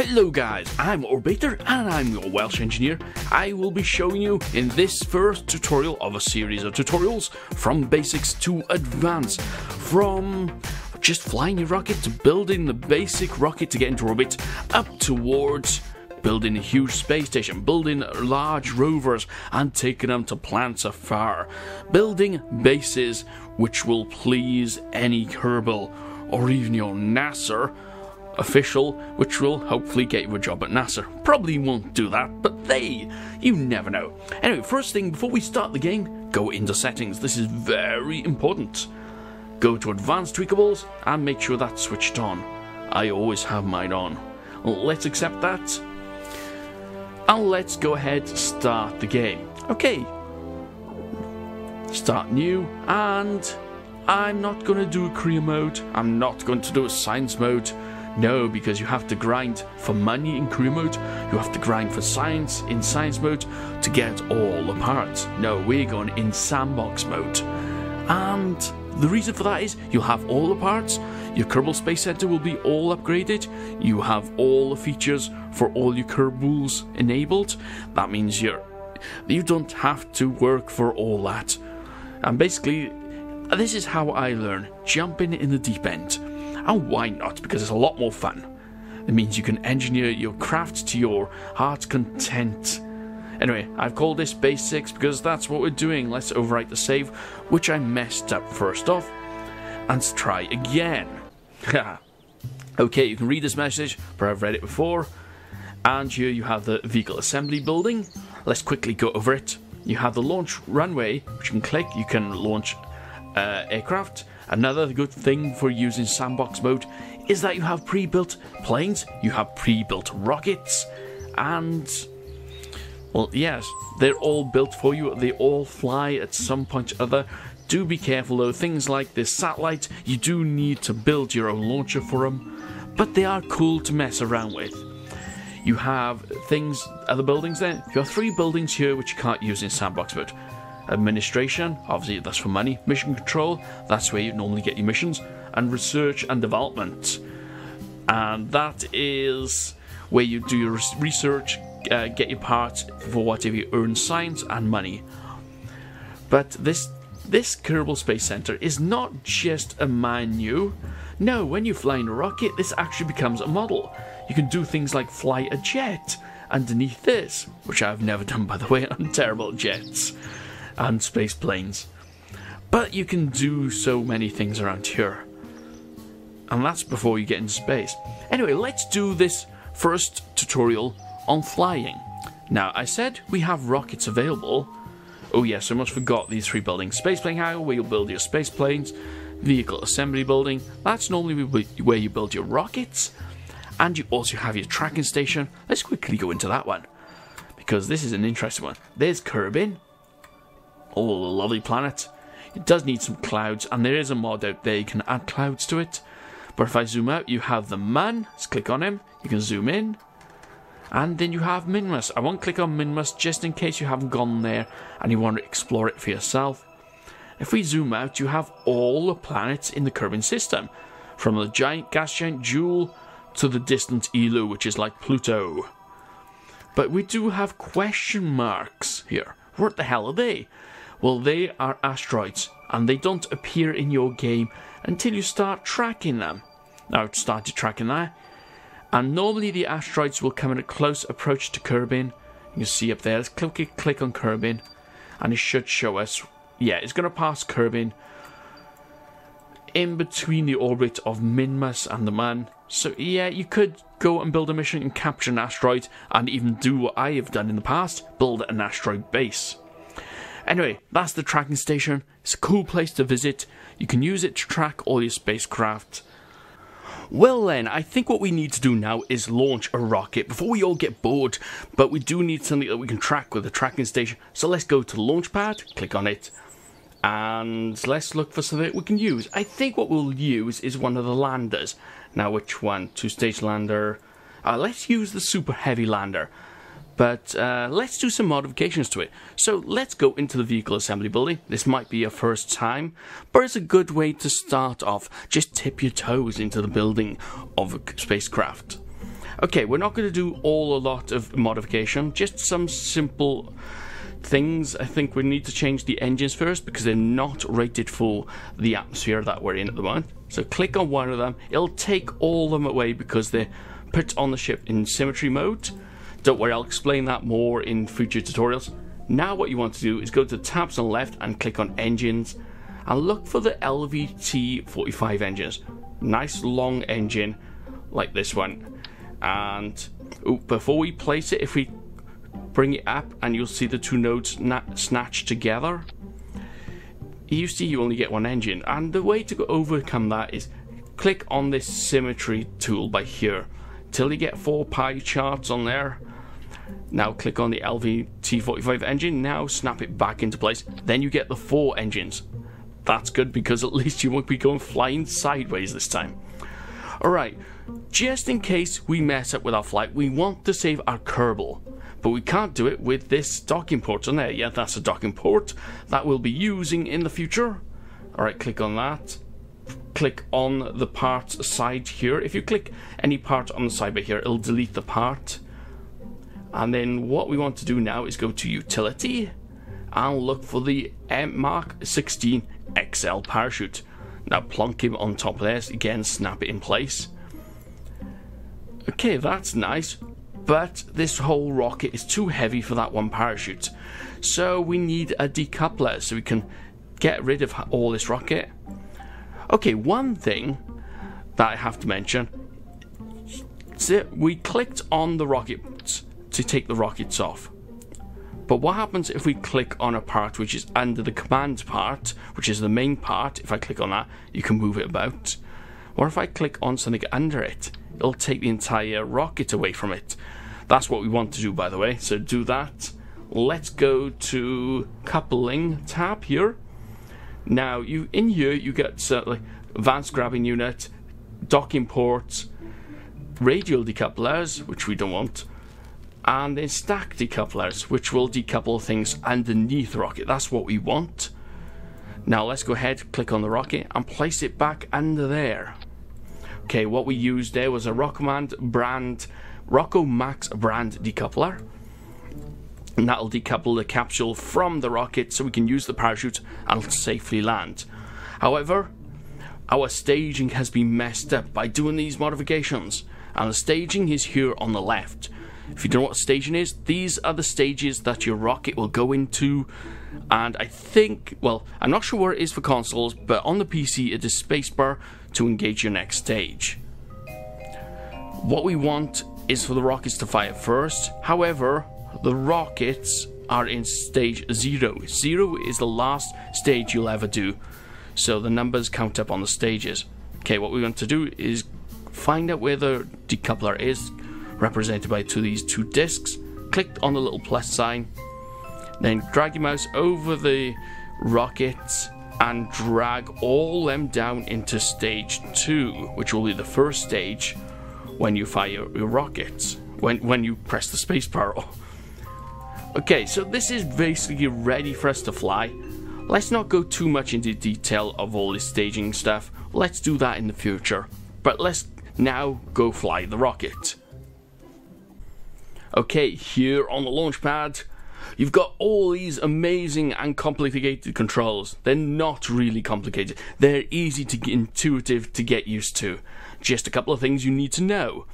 Hello guys, I'm Orbiter and I'm your Welsh engineer. I will be showing you in this first tutorial of a series of tutorials from basics to advanced, from just flying your rocket to building the basic rocket to get into orbit up towards building a huge space station, building large rovers and taking them to planets afar, building bases which will please any Kerbal or even your NASA official, which will hopefully get you a job at NASA. Probably won't do that, but they, you never know. Anyway, first thing, before we start the game, go into settings. This is very important. Go to advanced tweakables and make sure that's switched on. I always have mine on. Let's accept that. And let's go ahead start the game. Okay. Start new and I'm not going to do a career mode. I'm not going to do a science mode. No, because you have to grind for money in career mode, you have to grind for science in science mode to get all the parts. No, we're going in sandbox mode. And the reason for that is you'll have all the parts, your Kerbal Space Center will be all upgraded, you have all the features for all your Kerbals enabled. That means you're you don't have to work for all that. And basically this is how I learn, jumping in the deep end. And why not? Because it's a lot more fun. It means you can engineer your craft to your heart's content. Anyway, I've called this basics because that's what we're doing. Let's overwrite the save, which I messed up first off, and try again. okay, you can read this message, but I've read it before. And here you have the vehicle assembly building. Let's quickly go over it. You have the launch runway, which you can click. You can launch uh, aircraft. Another good thing for using sandbox mode is that you have pre-built planes, you have pre-built rockets, and well, yes, they're all built for you. They all fly at some point or other. Do be careful though. Things like this satellite, you do need to build your own launcher for them, but they are cool to mess around with. You have things, other buildings there. You have three buildings here which you can't use in sandbox mode. Administration, obviously that's for money. Mission control, that's where you normally get your missions. And research and development. And that is where you do your research, uh, get your parts for whatever you earn science and money. But this this Kerbal Space Center is not just a menu. No, when you fly in a rocket, this actually becomes a model. You can do things like fly a jet underneath this, which I've never done by the way, I'm terrible at jets and space planes. But you can do so many things around here. And that's before you get into space. Anyway, let's do this first tutorial on flying. Now, I said we have rockets available. Oh yes, I almost forgot these three buildings. Space plane hangar, where you build your space planes. Vehicle assembly building, that's normally where you build your rockets. And you also have your tracking station. Let's quickly go into that one. Because this is an interesting one. There's Kerbin, Oh, lovely planet. It does need some clouds, and there is a mod out there you can add clouds to it. But if I zoom out, you have the Mun. Let's click on him. You can zoom in. And then you have Minmus. I won't click on Minmus just in case you haven't gone there and you want to explore it for yourself. If we zoom out, you have all the planets in the Kerbin system. From the giant gas giant Jool to the distant Eeloo, which is like Pluto. But we do have question marks here. What the hell are they? Well, they are asteroids, and they don't appear in your game until you start tracking them. Now, started tracking that, and normally the asteroids will come in a close approach to Kerbin. You see up there, let's click, click on Kerbin, and it should show us, yeah, it's going to pass Kerbin in between the orbit of Minmus and the Mun. So, yeah, you could go and build a mission and capture an asteroid, and even do what I have done in the past build an asteroid base. Anyway, that's the tracking station. It's a cool place to visit. You can use it to track all your spacecraft. Well then, I think what we need to do now is launch a rocket before we all get bored, but we do need something that we can track with the tracking station. So let's go to the launch pad, click on it, and let's look for something we can use. I think what we'll use is one of the landers. Now which one? Two-stage lander. Uh, let's use the super heavy lander. But uh, let's do some modifications to it. So let's go into the vehicle assembly building. This might be your first time, but it's a good way to start off. Just tip your toes into the building of a spacecraft. Okay, we're not going to do all a lot of modification, just some simple things. I think we need to change the engines first because they're not rated for the atmosphere that we're in at the moment. So click on one of them. It'll take all of them away because they're put on the ship in symmetry mode. Don't worry, I'll explain that more in future tutorials. Now what you want to do is go to the tabs on the left and click on engines and look for the LV-T45 engines. Nice long engine like this one. And before we place it, if we bring it up and you'll see the two nodes snatched together. You see you only get one engine and the way to overcome that is click on this symmetry tool by here till you get four pie charts on there. Now click on the LV-T45 engine, now snap it back into place, then you get the four engines. That's good because at least you won't be going flying sideways this time. Alright, just in case we mess up with our flight, we want to save our Kerbal but we can't do it with this docking port on there. Yeah, that's a docking port that we'll be using in the future. Alright, click on that. Click on the part side here. If you click any part on the side here, it'll delete the part. And then what we want to do now is go to Utility and look for the M Mark 16 XL parachute. Now plonk him on top of this, again snap it in place. Okay, that's nice but this whole rocket is too heavy for that one parachute. So we need a decoupler so we can get rid of all this rocket. Okay, one thing that I have to mention we clicked on the rockets to take the rockets off. But what happens if we click on a part which is under the command part, which is the main part? If I click on that, you can move it about. Or if I click on something under it, it'll take the entire rocket away from it. That's what we want to do, by the way. So do that. Let's go to coupling tab here. Now, you in here you get uh, like advanced grabbing unit, docking ports, radial decouplers, which we don't want, and then stack decouplers, which will decouple things underneath the rocket. That's what we want. Now let's go ahead, click on the rocket, and place it back under there. Okay, what we used there was a Rockcommand brand Rockomax brand decoupler. And that'll decouple the capsule from the rocket so we can use the parachute and safely land. However, our staging has been messed up by doing these modifications, and the staging is here on the left. If you don't know what staging is, these are the stages that your rocket will go into. And I think, well, I'm not sure where it is for consoles, but on the PC it is spacebar to engage your next stage. What we want is for the rockets to fire first. However, the rockets are in stage zero. Zero is the last stage you'll ever do. So the numbers count up on the stages. Okay, what we want to do is find out where the decoupler is, represented by two these two discs. Click on the little plus sign, then drag your mouse over the rockets and drag all them down into stage two, which will be the first stage when you fire your rockets, when, when you press the spacebar. Okay, so this is basically ready for us to fly. Let's not go too much into detail of all this staging stuff. Let's do that in the future. But let's now go fly the rocket. Okay, here on the launch pad, you've got all these amazing and complicated controls. They're not really complicated. They're easy to get intuitive to get used to. Just a couple of things you need to know.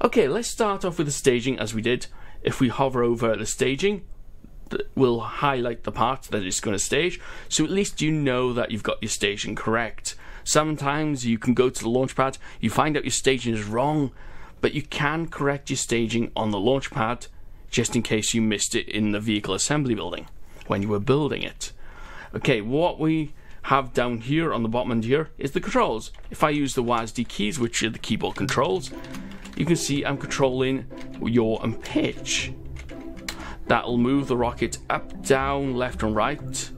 Okay, let's start off with the staging as we did. If we hover over the staging, we'll highlight the part that it's going to stage, so at least you know that you've got your staging correct. Sometimes you can go to the launchpad, you find out your staging is wrong, but you can correct your staging on the launch pad just in case you missed it in the vehicle assembly building when you were building it. Okay, what we have down here on the bottom end here is the controls. If I use the WASD keys, which are the keyboard controls, you can see I'm controlling yaw and pitch. That'll move the rocket up, down, left and right.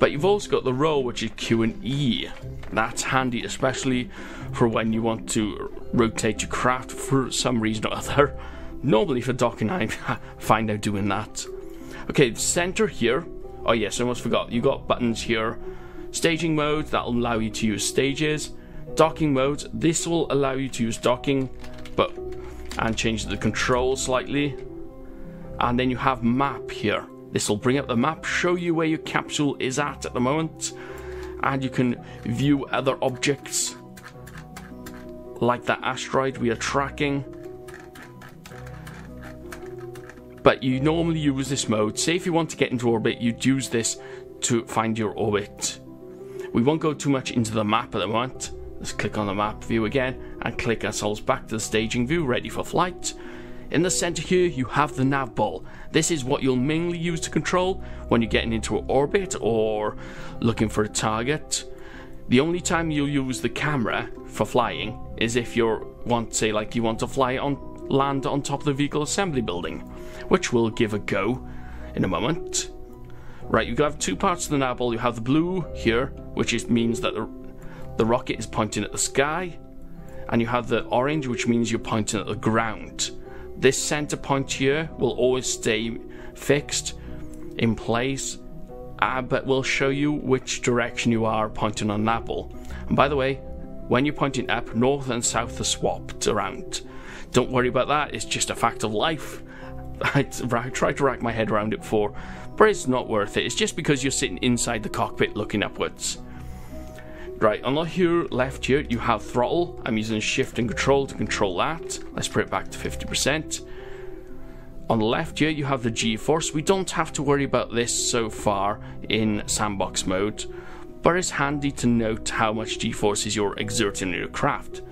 But you've also got the roll, which is Q and E. That's handy, especially for when you want to rotate your craft for some reason or other. Normally for docking, I find out doing that. Okay, center here Oh yes, I almost forgot. You got buttons here. Staging mode, that'll allow you to use stages. Docking mode, this will allow you to use docking, but and change the control slightly. And then you have map here. This will bring up the map, show you where your capsule is at at the moment, and you can view other objects like that asteroid we are tracking. But you normally use this mode. Say if you want to get into orbit, you'd use this to find your orbit. We won't go too much into the map at the moment. Let's click on the map view again and click ourselves back to the staging view ready for flight. In the center here you have the nav ball. This is what you'll mainly use to control when you're getting into orbit or looking for a target. The only time you'll use the camera for flying is if you want say like you want to fly on land on top of the vehicle assembly building, which we'll give a go in a moment. Right, you have two parts of the nav ball. You have the blue here, which is, means that the, the rocket is pointing at the sky, and you have the orange, which means you're pointing at the ground. This center point here will always stay fixed in place, uh, but will show you which direction you are pointing on that ball. And by the way, when you're pointing up, north and south are swapped around. Don't worry about that, it's just a fact of life. I tried to rack my head around it before, but it's not worth it. It's just because you're sitting inside the cockpit looking upwards. Right, on the here left here, you have throttle. I'm using shift and control to control that. Let's put it back to 50%. On the left here, you have the G-force. We don't have to worry about this so far in sandbox mode, but it's handy to note how much G-forces you're exerting in your craft.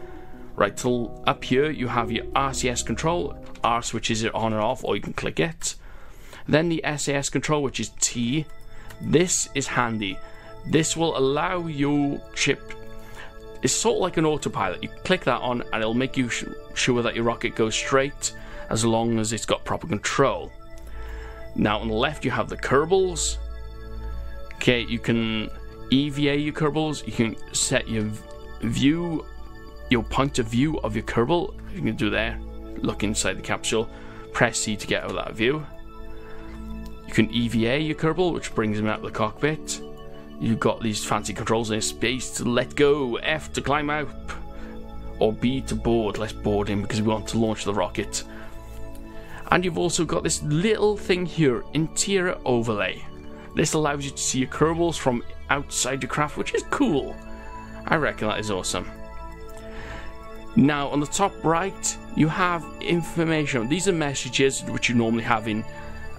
Right, till up here, you have your RCS control. R switches it on and off, or you can click it. Then the SAS control, which is T. This is handy. This will allow your chip. It's sort of like an autopilot. You click that on, and it'll make you sure that your rocket goes straight as long as it's got proper control. Now, on the left, you have the Kerbals. Okay, you can EVA your Kerbals. You can set your view, your point of view of your Kerbal. You can do there. Look inside the capsule. Press C to get out of that view. You can EVA your Kerbal, which brings him out of the cockpit. You've got these fancy controls in space to let go, F to climb up, or B to board. Let's board him because we want to launch the rocket. And you've also got this little thing here, interior overlay. This allows you to see your Kerbals from outside your craft, which is cool. I reckon that is awesome. Now, on the top right, you have information. These are messages which you normally have in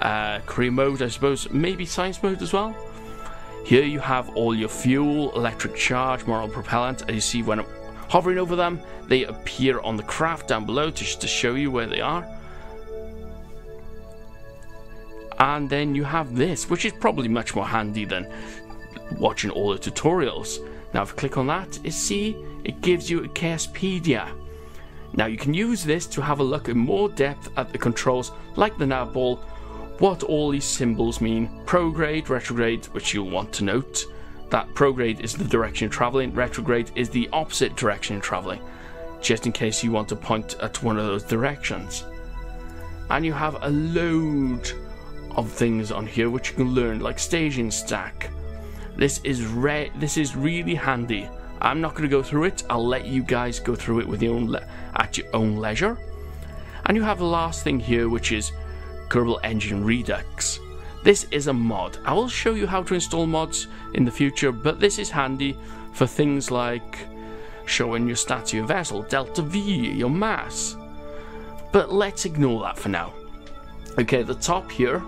uh, career mode, I suppose, maybe science mode as well. Here you have all your fuel, electric charge, monopropellant. As you see, when hovering over them, they appear on the craft down below to, to show you where they are. And then you have this, which is probably much more handy than watching all the tutorials. Now, if you click on that, you see it gives you a KSPedia. Now, you can use this to have a look in more depth at the controls, like the nav ball, what all these symbols mean. Prograde, retrograde, which you'll want to note. That prograde is the direction you're traveling, retrograde is the opposite direction you're traveling, just in case you want to point at one of those directions. And you have a load of things on here which you can learn, like staging stack. This is re- this is really handy. I'm not going to go through it. I'll let you guys go through it with your own le- at your own leisure. And you have the last thing here, which is Kerbal Engineer Redux. This is a mod. I will show you how to install mods in the future, but this is handy for things like showing your stats your vessel, delta V, your mass. But let's ignore that for now. Okay, at the top here,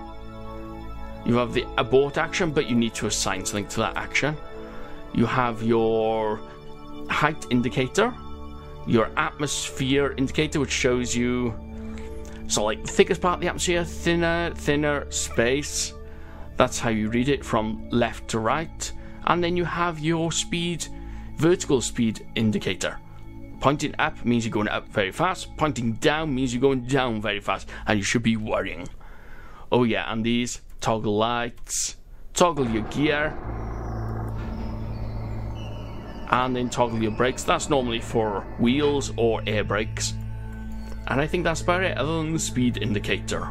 you have the abort action, but you need to assign something to that action. You have your height indicator, your atmosphere indicator, which shows you so, like, thickest part of the atmosphere, thinner, thinner space. That's how you read it from left to right. And then you have your speed, vertical speed indicator. Pointing up means you're going up very fast. Pointing down means you're going down very fast. And you should be worrying. Oh, yeah, and these toggle lights, toggle your gear, and then toggle your brakes. That's normally for wheels or air brakes. And I think that's about it, other than the speed indicator.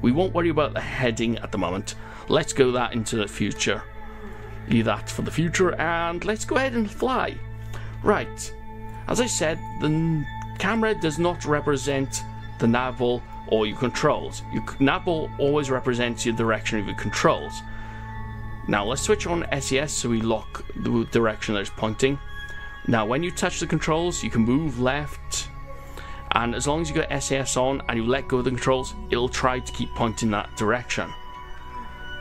We won't worry about the heading at the moment. Let's go that into the future. Leave that for the future, and let's go ahead and fly. Right. As I said, the camera does not represent the nav ball or your controls. Your nav ball always represents your direction of your controls. Now let's switch on SAS so we lock the direction that it's pointing. Now when you touch the controls, you can move left, and as long as you got SAS on and you let go of the controls, it'll try to keep pointing that direction.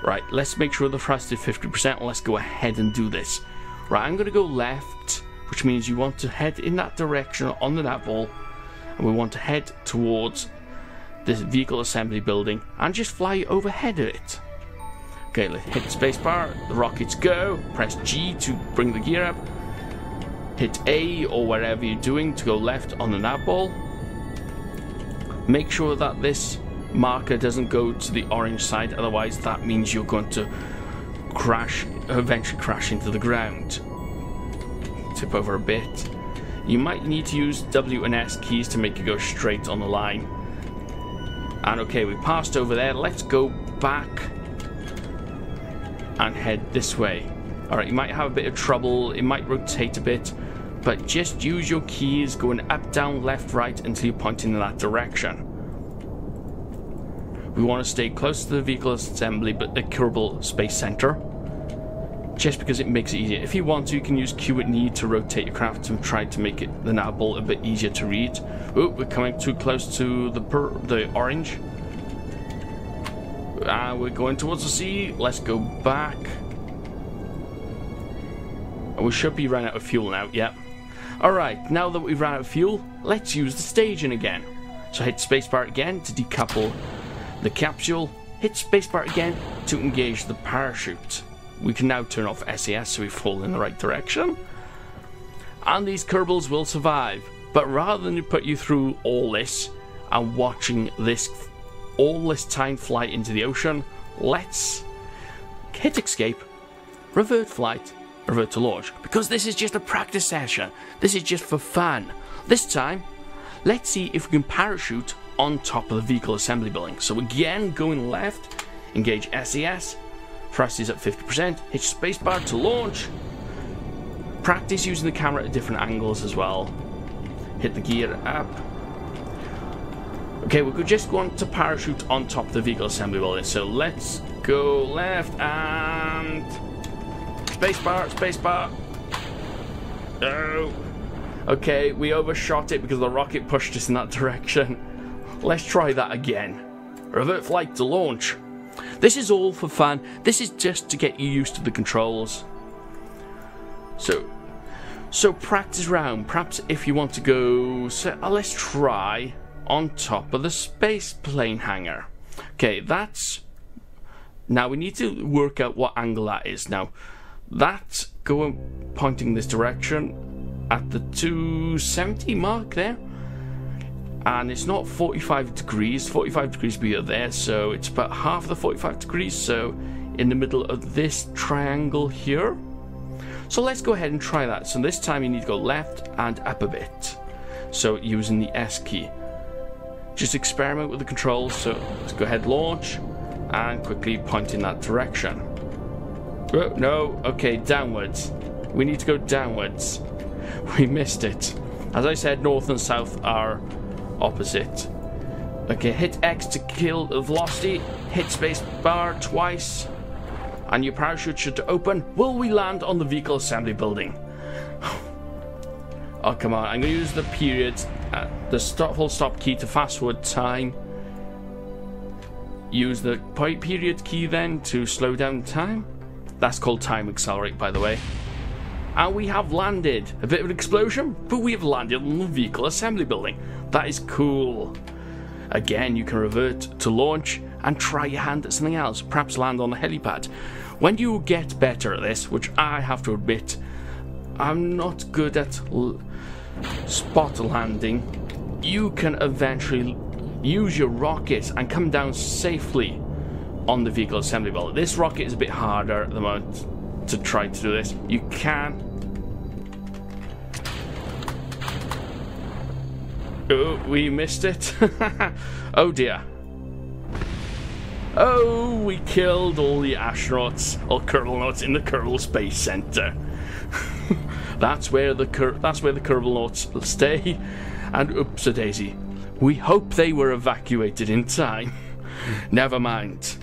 Right, let's make sure the thrust is 50% and let's go ahead and do this. Right, I'm going to go left, which means you want to head in that direction on the nav ball, and we want to head towards this vehicle assembly building and just fly overhead of it. Okay, let's hit the spacebar, the rockets go, press G to bring the gear up, hit A or wherever you're doing to go left on the nav ball. Make sure that this marker doesn't go to the orange side, otherwise that means you're going to crash, eventually crash into the ground. Tip over a bit. You might need to use W and S keys to make it go straight on the line. And okay, we passed over there. Let's go back and head this way. Alright, you might have a bit of trouble. It might rotate a bit. But just use your keys going up, down, left, right until you're pointing in that direction. We want to stay close to the vehicle assembly but the Kerbal Space Center. Just because it makes it easier. If you want to, you can use Q and E to rotate your craft and try to make it the nav ball a bit easier to read. Oh, we're coming too close to the the orange. Uh, we're going towards the sea. Let's go back. We should be running out of fuel now, yep. Alright, now that we've run out of fuel, let's use the staging again. So hit spacebar again to decouple the capsule, hit spacebar again to engage the parachute. We can now turn off SAS so we fall in the right direction. And these Kerbals will survive. But rather than put you through all this and watching this all this time fly into the ocean, let's hit escape, revert flight, revert to launch. Because this is just a practice session. This is just for fun. This time, let's see if we can parachute on top of the vehicle assembly building. So again, going left, engage SAS, thrust is at 50%, hit spacebar to launch. Practice using the camera at different angles as well. Hit the gear up. Okay, we could just want to parachute on top of the vehicle assembly building. So let's go left and spacebar, spacebar. Oh. Okay, we overshot it because the rocket pushed us in that direction. Let's try that again. Revert flight to launch. This is all for fun. This is just to get you used to the controls. So, so practice round. Perhaps if you want to go, so uh, let's try on top of the space plane hangar. Okay, that's. Now we need to work out what angle that is. Now, that's going pointing this direction at the 270 mark there. And it's not 45 degrees. 45 degrees be there so it's about half the 45 degrees so in the middle of this triangle here. So let's go ahead and try that. So this time you need to go left and up a bit. So using the S key. Just experiment with the controls. So let's go ahead launch and quickly point in that direction oh, no okay downwards we need to go downwards we missed it as I said north and south are opposite. Okay, hit X to kill the velocity, hit space bar twice, and your parachute should open. Will we land on the vehicle assembly building? oh, come on. I'm going to use the period, uh, the stop, full stop key to fast forward time. Use the period key then to slow down time. That's called time accelerate, by the way. And we have landed. A bit of an explosion, but we have landed on the vehicle assembly building. That is cool. Again, you can revert to launch and try your hand at something else, perhaps land on a helipad. When you get better at this, which I have to admit, I'm not good at spot landing, you can eventually use your rocket and come down safely on the vehicle assembly building. This rocket is a bit harder at the moment to try to do this. You can Oh, we missed it. oh dear. Oh, we killed all the astronauts, or Kerbal in the Kerbal Space Center. that's where the Ker that's where the Kerbal stay. And oops a daisy. We hope they were evacuated in time. Never mind.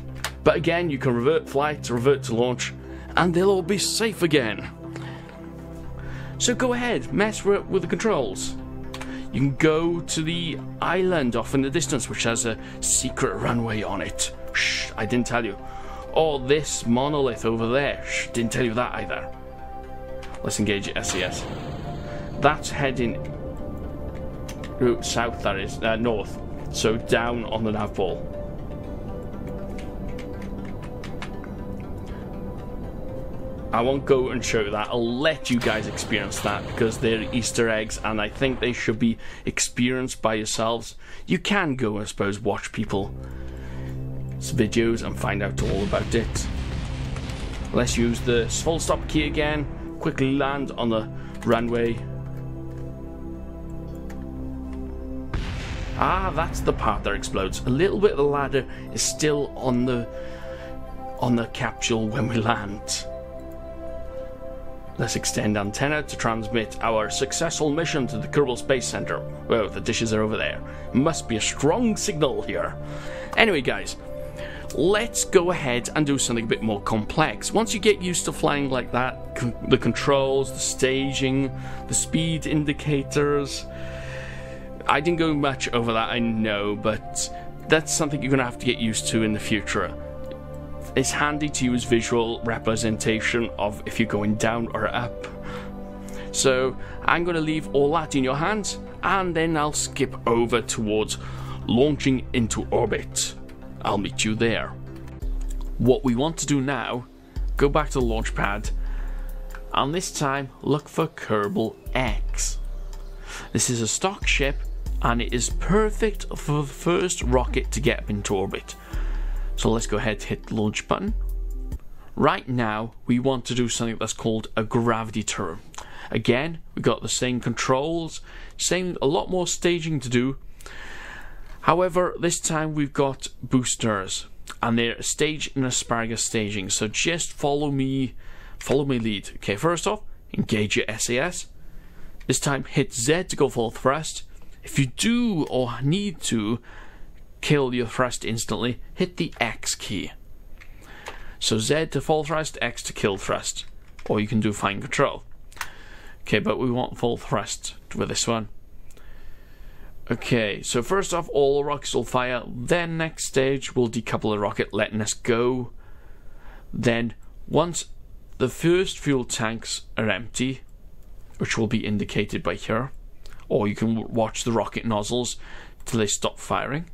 But again, you can revert flight, revert to launch, and they'll all be safe again. So go ahead, mess with the controls. You can go to the island off in the distance, which has a secret runway on it. Shh, I didn't tell you. Or this monolith over there. Shh, didn't tell you that either. Let's engage SAS. That's heading route south, that is, uh, north. So down on the nav ball. I won't go and show that. I'll let you guys experience that because they're Easter eggs and I think they should be experienced by yourselves. You can go, I suppose, watch people's videos and find out all about it. Let's use the full stop key again. Quickly land on the runway. Ah, that's the part that explodes. A little bit of the ladder is still on the on the capsule when we land. Let's extend antenna to transmit our successful mission to the Kerbal Space Center. Well, the dishes are over there. Must be a strong signal here. Anyway, guys, let's go ahead and do something a bit more complex. Once you get used to flying like that, the controls, the staging, the speed indicators, I didn't go much over that, I know, but that's something you're going to have to get used to in the future it's handy to use visual representation of if you're going down or up. So I'm going to leave all that in your hands and then I'll skip over towards launching into orbit. I'll meet you there. What we want to do now, go back to the launch pad and this time look for Kerbal X. This is a stock ship and it is perfect for the first rocket to get up into orbit. So let's go ahead and hit the launch button. Right now, we want to do something that's called a gravity turn. Again, we got the same controls, same a lot more staging to do. However, this time we've got boosters and they're stage in asparagus staging. So just follow me, follow my lead. Okay, first off, engage your SAS. This time hit Z to go full thrust. If you do or need to, kill your thrust instantly, hit the X key. So Z to full thrust, X to kill thrust. Or you can do fine control. Okay, but we want full thrust with this one. Okay, so first off, all rockets will fire. Then next stage, we'll decouple the rocket, letting us go. Then, once the first fuel tanks are empty, which will be indicated by here, or you can watch the rocket nozzles till they stop firing.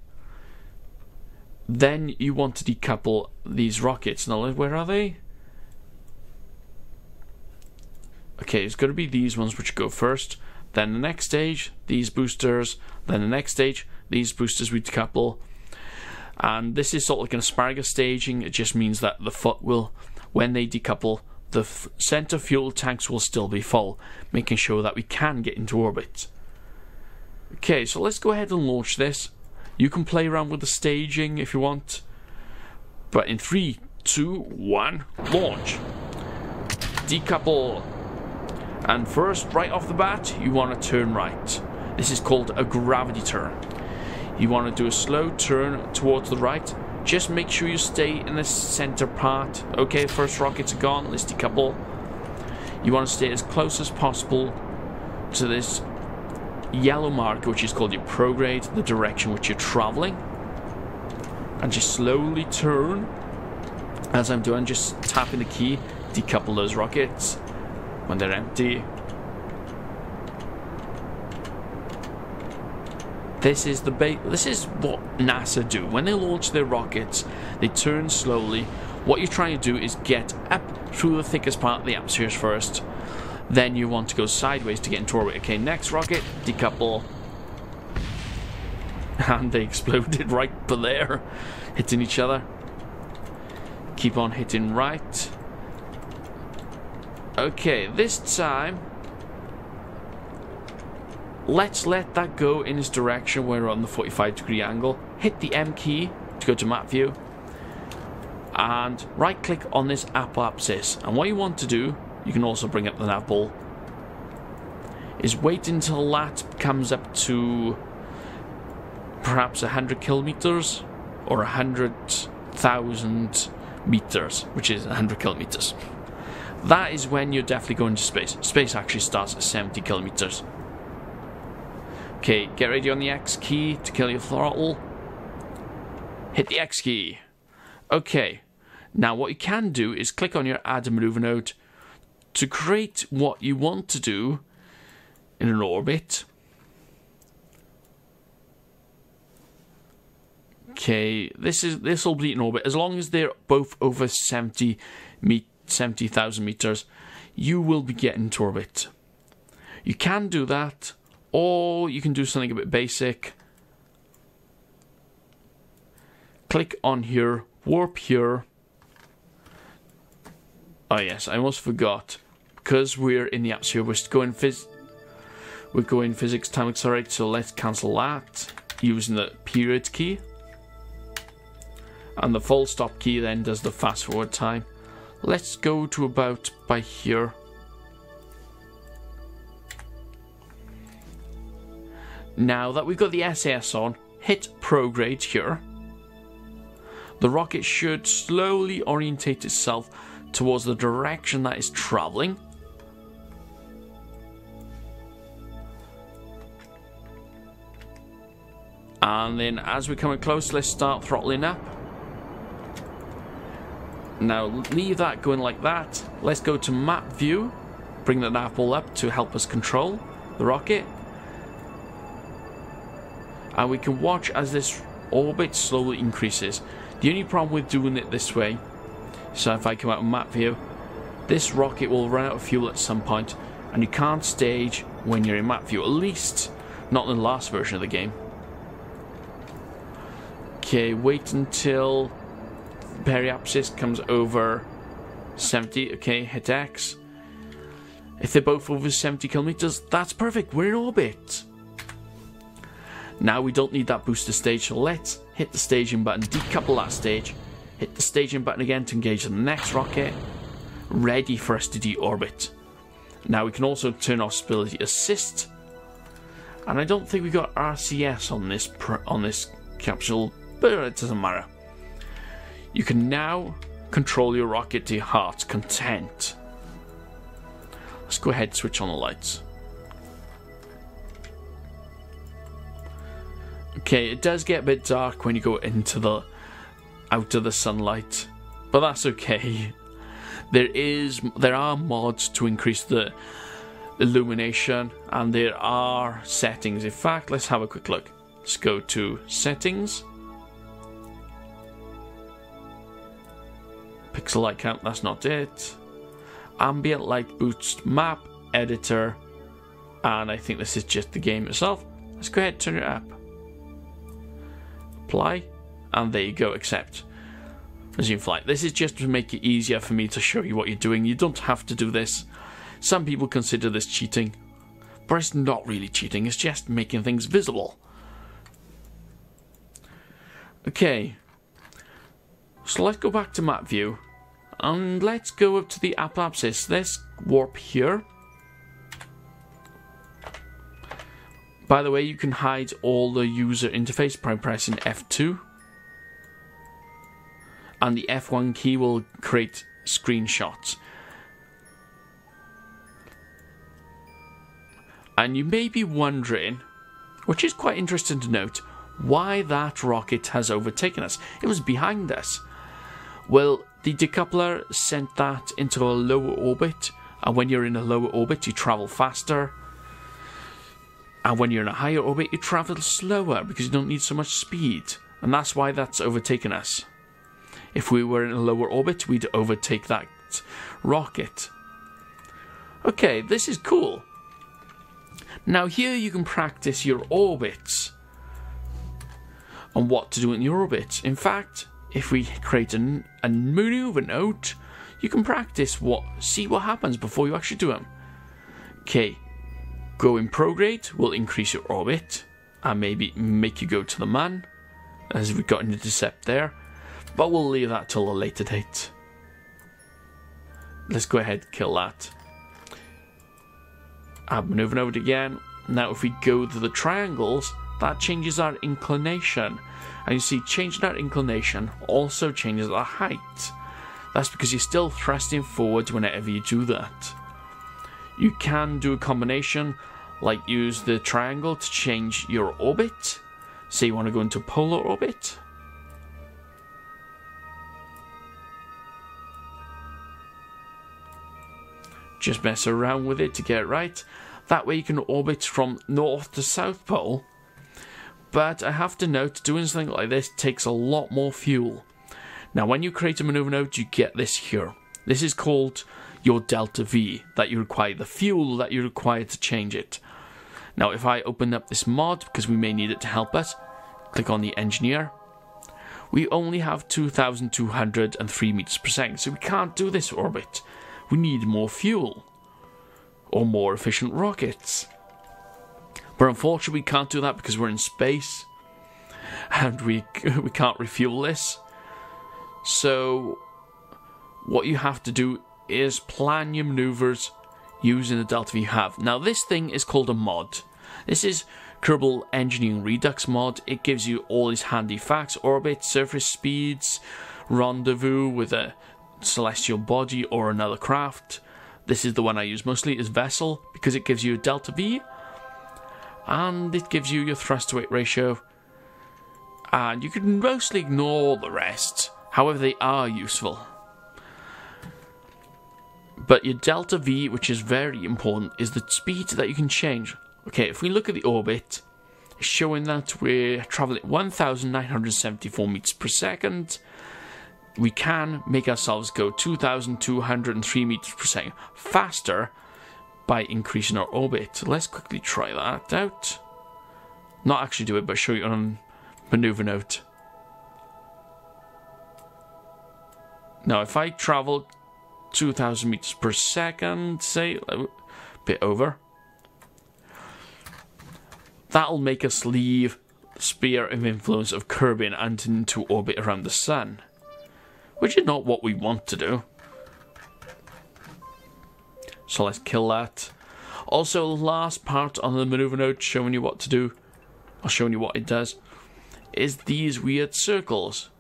Then you want to decouple these rockets. Now, where are they? Okay, it's going to be these ones which go first. Then the next stage, these boosters. Then the next stage, these boosters we decouple. And this is sort of like an asparagus staging. It just means that the foot will, when they decouple, the center fuel tanks will still be full, making sure that we can get into orbit. Okay, so let's go ahead and launch this. You can play around with the staging if you want. But in three, two, one, launch. Decouple. And first, right off the bat, you want to turn right. This is called a gravity turn. You want to do a slow turn towards the right. Just make sure you stay in the center part. Okay, first rockets are gone. Let's decouple. You want to stay as close as possible to this yellow marker, which is called your prograde, the direction which you're traveling. And just slowly turn. As I'm doing, just tapping the key, decouple those rockets when they're empty. This is the ba this is what NASA do. When they launch their rockets, they turn slowly. What you're trying to do is get up through the thickest part of the atmosphere first, then you want to go sideways to get into orbit. Okay, next rocket, decouple. And they exploded right there, hitting each other. Keep on hitting right. Okay, this time, let's let that go in its direction. where We're on the 45 degree angle. Hit the M key to go to map view. And right click on this apoapsis. And what you want to do you can also bring up the nav ball, is wait until that comes up to perhaps 100 kilometers or 100,000 meters, which is 100 kilometers. That is when you're definitely going to space. Space actually starts at 70 kilometers. Okay, get ready on the X key to kill your throttle. Hit the X key. Okay, now what you can do is click on your add maneuver node to create what you want to do in an orbit. Okay, this is this will be an orbit as long as they're both over 70 me 70,000 meters. You will be getting to orbit. You can do that, or you can do something a bit basic. Click on here, warp here. Oh yes, I almost forgot. Because we're in the atmosphere, we're going phys we're going physics time accelerate, so let's cancel that using the period key. And the full stop key then does the fast forward time. Let's go to about by here. Now that we've got the SAS on, hit prograde here. The rocket should slowly orientate itself towards the direction that it's traveling. And then as we're coming close, let's start throttling up. Now leave that going like that. Let's go to map view. Bring the nav ball up to help us control the rocket. And we can watch as this orbit slowly increases. The only problem with doing it this way, so if I come out of map view, this rocket will run out of fuel at some point and you can't stage when you're in map view, at least not in the last version of the game. Okay, wait until periapsis comes over 70. Okay, hit X. If they're both over 70 kilometers, that's perfect. We're in orbit. Now we don't need that booster stage, so let's hit the staging button, decouple that stage, hit the staging button again to engage the next rocket, ready for us to deorbit. Now we can also turn off stability assist, and I don't think we got RCS on this on this capsule but it doesn't matter. You can now control your rocket to your heart's content. Let's go ahead and switch on the lights. Okay, it does get a bit dark when you go into the out of the sunlight, but that's okay. There is there are mods to increase the illumination and there are settings. In fact, let's have a quick look. Let's go to settings Pixel light count, that's not it. Ambient light boost map editor. And I think this is just the game itself. Let's go ahead and turn it up. Apply. And there you go, accept. Resume flight. This is just to make it easier for me to show you what you're doing. You don't have to do this. Some people consider this cheating. But it's not really cheating, it's just making things visible. Okay. So let's go back to map view. And let's go up to the apoapsis. Let's warp here. By the way, you can hide all the user interface by pressing F2. And the F1 key will create screenshots. And you may be wondering, which is quite interesting to note, why that rocket has overtaken us. It was behind us. Well, the decoupler sent that into a lower orbit, and when you're in a lower orbit, you travel faster. And when you're in a higher orbit, you travel slower because you don't need so much speed. And that's why that's overtaken us. If we were in a lower orbit, we'd overtake that rocket. Okay, this is cool. Now, here you can practice your orbits and what to do in your orbit. In fact, if we create a, a maneuver node, you can practice what, see what happens before you actually do them. Okay, go in prograde will increase your orbit and maybe make you go to the Mun, as we've got an intercept there, but we'll leave that till a later date. Let's go ahead kill that. Add maneuver node again. Now if we go to the triangles, that changes our inclination. And you see, changing that inclination also changes the height. That's because you're still thrusting forward whenever you do that. You can do a combination, like use the triangle to change your orbit. Say you want to go into polar orbit. Just mess around with it to get it right. That way you can orbit from north to south pole. But I have to note, doing something like this takes a lot more fuel. Now, when you create a maneuver node, you get this here. This is called your delta V that you require, the fuel that you require to change it. Now, if I open up this mod, because we may need it to help us, click on the engineer, we only have 2,203 meters per second, so we can't do this orbit. We need more fuel or more efficient rockets. But unfortunately, we can't do that because we're in space and we we can't refuel this. So, what you have to do is plan your maneuvers using the delta V you have. Now, this thing is called a mod. This is Kerbal Engineering Redux mod. It gives you all these handy facts orbit, surface speeds, rendezvous with a celestial body or another craft. This is the one I use mostly, is Vessel, because it gives you a delta V and it gives you your thrust to weight ratio. And you can mostly ignore the rest. However, they are useful. But your delta V, which is very important, is the speed that you can change. Okay, if we look at the orbit, it's showing that we're traveling at 1,974 meters per second. We can make ourselves go 2,203 meters per second faster by increasing our orbit. Let's quickly try that out. Not actually do it, but show you on maneuver node. Now, if I travel 2,000 meters per second, say, a bit over, that'll make us leave sphere of influence of Kerbin and into orbit around the sun, which is not what we want to do. So let's kill that. Also, last part on the maneuver node showing you what to do, or showing you what it does, is these weird circles.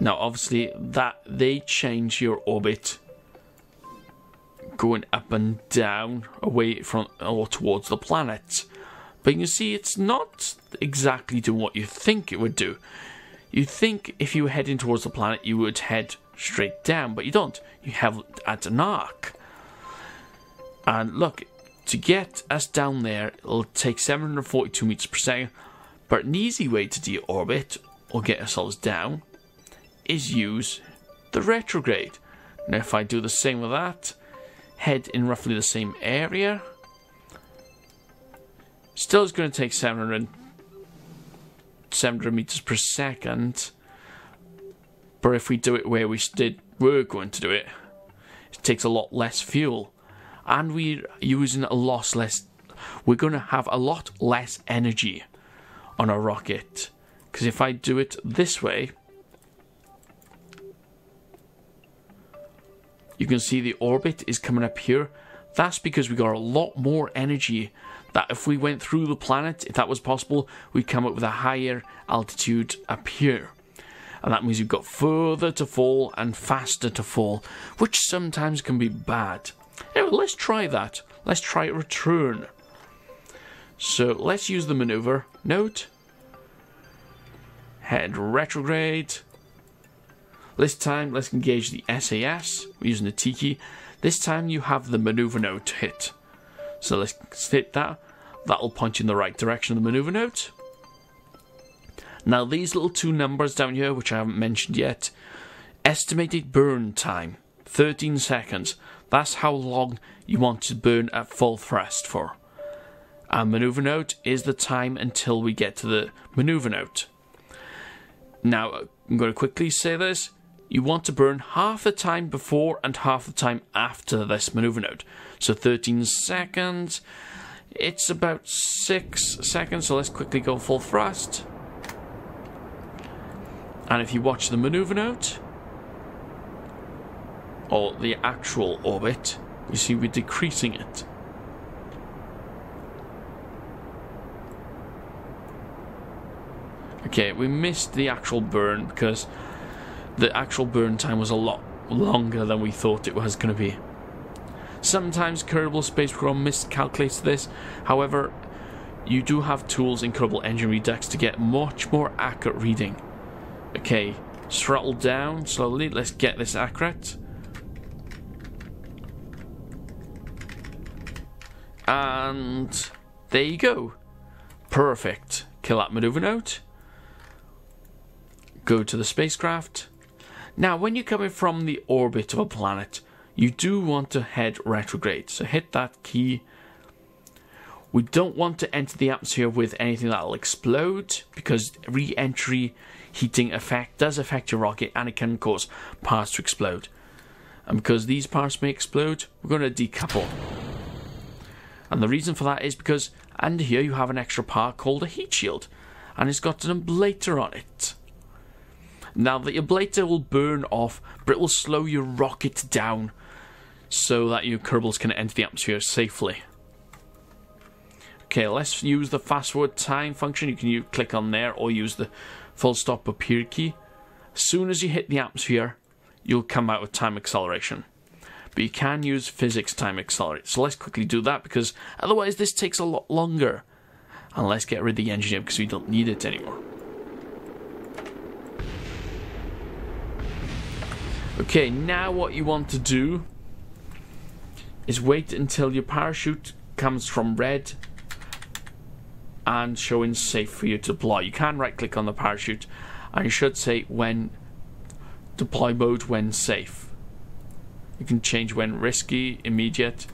Now, obviously, that they change your orbit going up and down away from or towards the planet. But you see it's not exactly doing what you think it would do. You think if you were heading towards the planet, you would head straight down, but you don't. You have at an arc. And look, to get us down there, it'll take 742 meters per second. But an easy way to deorbit or get ourselves down is use the retrograde. Now, if I do the same with that, head in roughly the same area, still is going to take 700, 700 meters per second. But if we do it where we did, were going to do it, it takes a lot less fuel, and we're using a lot less. We're going to have a lot less energy on a rocket. Because if I do it this way, you can see the orbit is coming up here. That's because we got a lot more energy. That if we went through the planet, if that was possible, we'd come up with a higher altitude up here. And that means you've got further to fall and faster to fall, which sometimes can be bad. Anyway, let's try that. Let's try return. So let's use the maneuver. Note. Head retrograde. This time, let's engage the SAS. We're using the T key. This time, you have the maneuver node hit. So let's hit that. That'll point you in the right direction of the maneuver node. Now, these little two numbers down here, which I haven't mentioned yet, estimated burn time 13 seconds. That's how long you want to burn at full thrust for. And maneuver node is the time until we get to the maneuver node. Now, I'm going to quickly say this you want to burn half the time before and half the time after this maneuver node. So 13 seconds. It's about 6 seconds, so let's quickly go full thrust. And if you watch the maneuver node, or the actual orbit, you see we're decreasing it. Okay, we missed the actual burn because the actual burn time was a lot longer than we thought it was going to be. Sometimes Kerbal Space Program miscalculates this, however, you do have tools in Kerbal Engineer Redux to get much more accurate reading. Okay, throttle down slowly, let's get this accurate. And there you go. Perfect. Kill that maneuver node. Go to the spacecraft. Now, when you're coming from the orbit of a planet, you do want to head retrograde. So hit that key. We don't want to enter the atmosphere with anything that'll explode because re-entry heating effect does affect your rocket and it can cause parts to explode. And because these parts may explode, we're going to decouple. And the reason for that is because under here you have an extra part called a heat shield, and it's got an ablator on it. Now the ablator will burn off, but it will slow your rocket down so that your Kerbals can enter the atmosphere safely. Okay, let's use the fast forward time function. You can click on there or use the full stop up here key. As soon as you hit the atmosphere, you'll come out with time acceleration but you can use physics time accelerate. So let's quickly do that because otherwise this takes a lot longer. And let's get rid of the engineer because we don't need it anymore. Okay, now what you want to do is wait until your parachute comes from red and showing safe for you to deploy. You can right click on the parachute and you should say when deploy mode when safe. You can change when risky, immediate.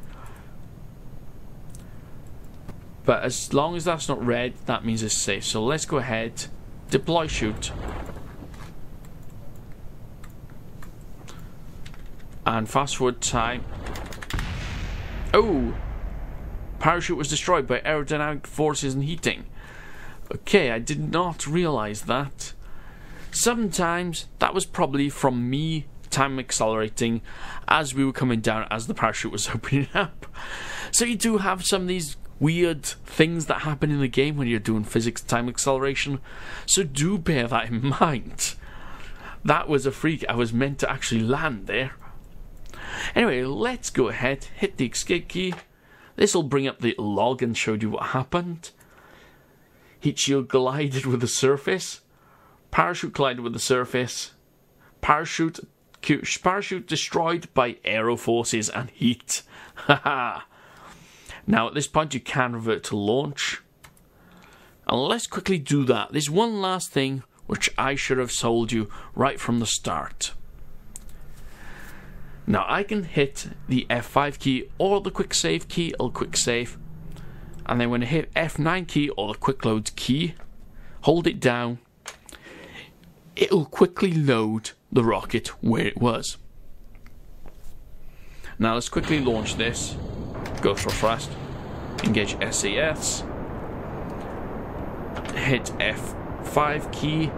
But as long as that's not red, that means it's safe. So let's go ahead, deploy chute. And fast forward time. Oh! Parachute was destroyed by aerodynamic forces and heating. Okay, I did not realize that. Sometimes that was probably from me time accelerating as we were coming down as the parachute was opening up. So you do have some of these weird things that happen in the game when you're doing physics time acceleration. So do bear that in mind. That was a freak. I was meant to actually land there. Anyway, let's go ahead, hit the escape key. This will bring up the log and show you what happened. Heat shield collided with the surface. Parachute collided with the surface. Parachute parachute destroyed by aero forces and heat. Now, at this point, you can revert to launch. And let's quickly do that. There's one last thing which I should have told you right from the start. Now, I can hit the F5 key or the quick save key or quick save. And then when I hit F9 key or the quick load key, hold it down, it'll quickly load the rocket where it was. Now let's quickly launch this. Go for thrust. Engage SAS. Hit F5 key.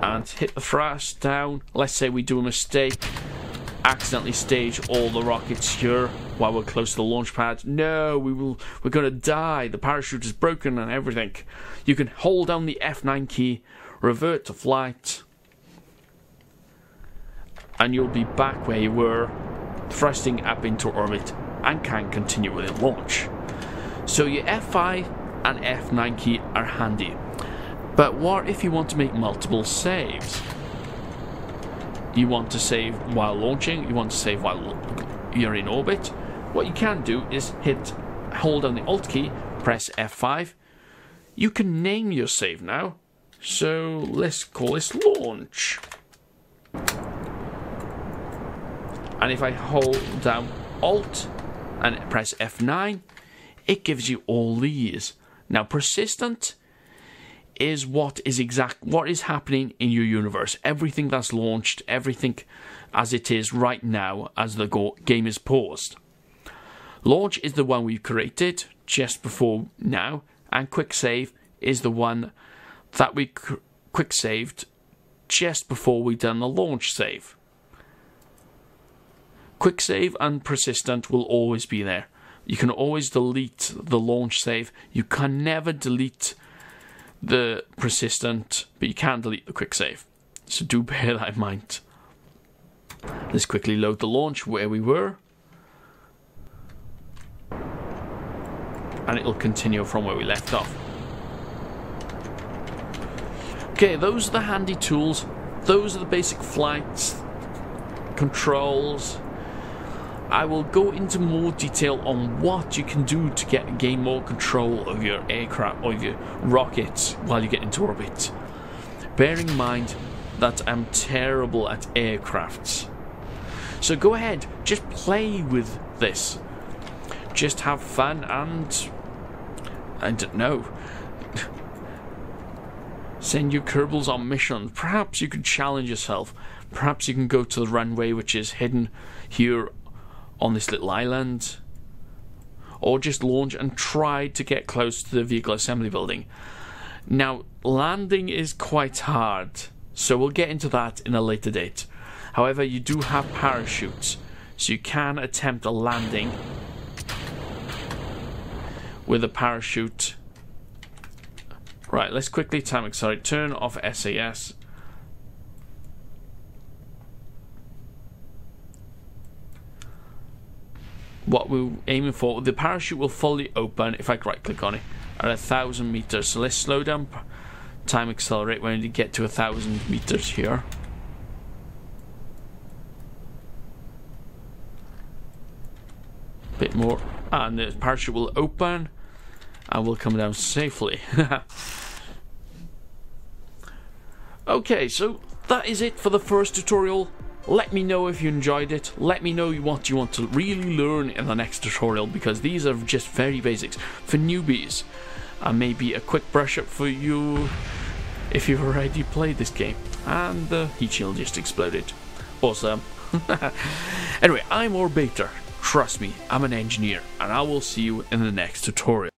And hit the thrust down. Let's say we do a mistake. Accidentally stage all the rockets here while we're close to the launch pad. No, we will we're gonna die. The parachute is broken and everything. You can hold down the F9 key, revert to flight and you'll be back where you were, thrusting up into orbit and can continue with the launch. So your F5 and F9 key are handy. But what if you want to make multiple saves? You want to save while launching, you want to save while you're in orbit. What you can do is hit, hold down the Alt key, press F5. You can name your save now. So let's call this launch. and if I hold down Alt and press F9, it gives you all these. Now, persistent is what is exact what is happening in your universe. Everything that's launched, everything as it is right now as the go- game is paused. Launch is the one we've created just before now, and quick save is the one that we cr- quick saved just before we done the launch save. Quick save and persistent will always be there. You can always delete the launch save. You can never delete the persistent, but you can delete the quick save. So do bear that in mind. Let's quickly load the launch where we were. And it'll continue from where we left off. Okay, those are the handy tools. Those are the basic flights, controls. I will go into more detail on what you can do to get gain more control of your aircraft or your rockets while you get into orbit. Bearing in mind that I'm terrible at aircrafts. So go ahead, just play with this. Just have fun and I don't know. Send your Kerbals on missions. Perhaps you can challenge yourself. Perhaps you can go to the runway which is hidden here on this little island. Or just launch and try to get close to the vehicle assembly building. Now, landing is quite hard, so we'll get into that in a later date. However, you do have parachutes, so you can attempt a landing with a parachute. Right, let's quickly time accelerate. Turn off SAS. What we're aiming for, the parachute will fully open if I right click on it at a thousand meters. So let's slow down time accelerate when we get to a thousand meters here. A bit more and the parachute will open and we'll come down safely. okay, so that is it for the first tutorial. Let me know if you enjoyed it. Let me know what you want to really learn in the next tutorial because these are just very basics for newbies. And maybe a quick brush up for you if you've already played this game. And the heat shield just exploded. Awesome. anyway, I'm Orb8Ter. Trust me, I'm an engineer, and I will see you in the next tutorial.